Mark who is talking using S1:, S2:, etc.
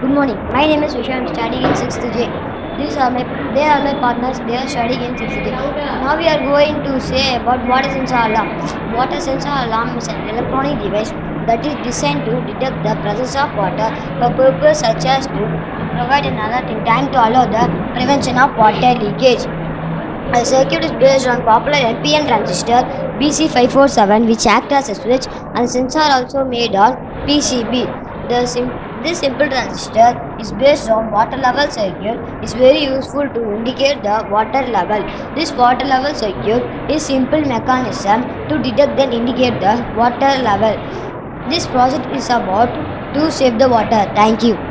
S1: Good morning. My name is Visha. I'm studying in 6th J. These are my they are my partners. They are studying in 6th J. Now we are going to say about what is sensor alarm. Water sensor alarm is an electronic device that is designed to detect the presence of water for purpose such as to provide an alert in time to allow the prevention of water leakage. The circuit is based on popular NPN transistor BC547 which acts as a switch and sensor also made on PCB. The this simple transistor is based on water level circuit is very useful to indicate the water level. This water level circuit is simple mechanism to detect and indicate the water level. This project is about to save the water. Thank you.